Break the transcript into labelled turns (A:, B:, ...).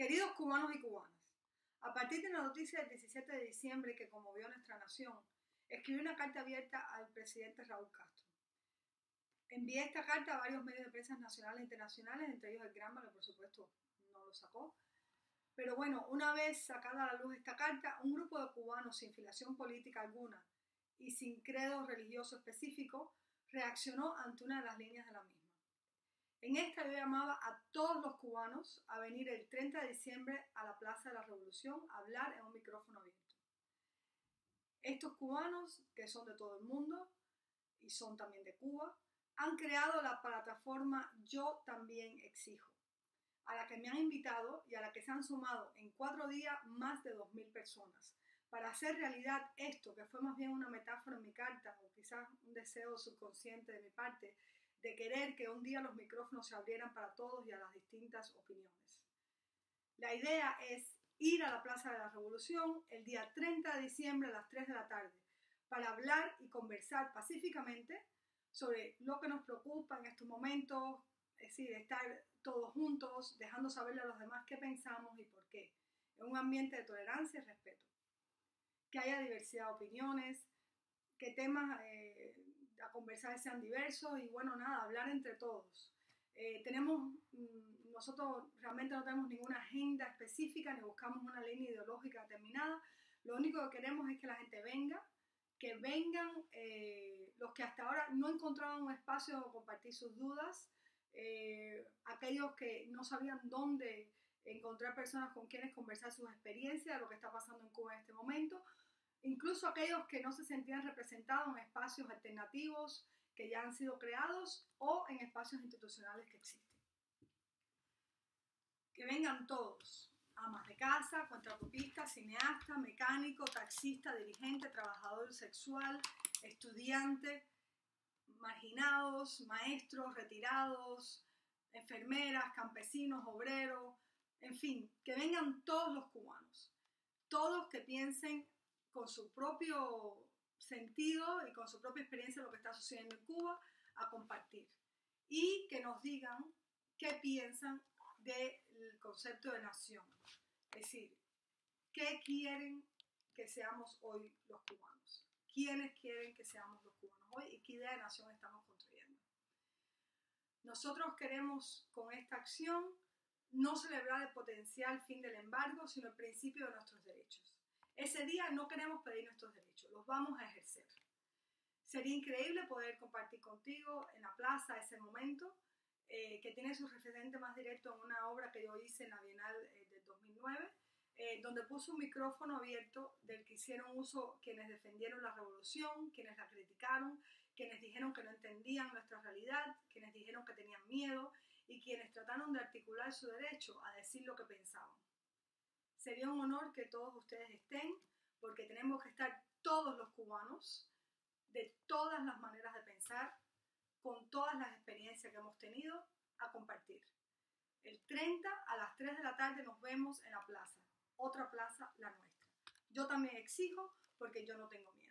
A: Queridos cubanos y cubanas, a partir de la noticia del 17 de diciembre que conmovió nuestra nación, escribí una carta abierta al presidente Raúl Castro. Envié esta carta a varios medios de prensa nacionales e internacionales, entre ellos el Granma, por supuesto no lo sacó. Pero bueno, una vez sacada a la luz esta carta, un grupo de cubanos sin filiación política alguna y sin credo religioso específico reaccionó ante una de las líneas de la misma. En esta yo llamaba a todos los cubanos a venir el 30 de diciembre a la Plaza de la Revolución a hablar en un micrófono abierto. Estos cubanos, que son de todo el mundo y son también de Cuba, han creado la plataforma Yo también exijo, a la que me han invitado y a la que se han sumado en cuatro días más de 2.000 personas, para hacer realidad esto, que fue más bien una metáfora en mi carta o quizás un deseo subconsciente de mi parte, de querer que un día los micrófonos se abrieran para todos y a las distintas opiniones. La idea es ir a la Plaza de la Revolución el día 30 de diciembre a las 3 de la tarde para hablar y conversar pacíficamente sobre lo que nos preocupa en estos momentos, es decir, estar todos juntos, dejando saberle a los demás qué pensamos y por qué, en un ambiente de tolerancia y respeto. Que haya diversidad de opiniones, que temas eh, a conversar sean diversos y bueno, nada, hablar entre todos. Eh, tenemos, mm, nosotros realmente no tenemos ninguna agenda específica ni buscamos una línea ideológica determinada. Lo único que queremos es que la gente venga, que vengan eh, los que hasta ahora no encontraban un espacio para compartir sus dudas, eh, aquellos que no sabían dónde encontrar personas con quienes conversar sus experiencias, lo que está pasando en Cuba en este momento, incluso aquellos que no se sentían representados en espacios alternativos que ya han sido creados o en espacios institucionales que existen. Que vengan todos, amas de casa, contracopistas, cineasta, mecánico, taxista, dirigente, trabajador sexual, estudiante, marginados, maestros, retirados, enfermeras, campesinos, obreros, en fin, que vengan todos los cubanos, todos que piensen con su propio sentido y con su propia experiencia de lo que está sucediendo en Cuba a compartir. Y que nos digan qué piensan del concepto de nación. Es decir, qué quieren que seamos hoy los cubanos. ¿Quiénes quieren que seamos los cubanos hoy y qué idea de nación estamos construyendo? Nosotros queremos con esta acción no celebrar el potencial fin del embargo, sino el principio de nuestros derechos. Ese día no queremos pedir nuestros derechos, los vamos a ejercer. Sería increíble poder compartir contigo en la plaza ese momento, eh, que tiene su referente más directo en una obra que yo hice en la Bienal eh, del 2009, eh, donde puse un micrófono abierto del que hicieron uso quienes defendieron la revolución, quienes la criticaron, quienes dijeron que no entendían nuestra realidad, quienes dijeron que tenían miedo y quienes trataron de articular su derecho a decir lo que pensaban. Sería un honor que todos ustedes estén, porque tenemos que estar todos los cubanos, de todas las maneras de pensar, con todas las experiencias que hemos tenido, a compartir. El 30 a las 3 de la tarde nos vemos en la plaza, otra plaza, la nuestra. Yo también exijo porque yo no tengo miedo.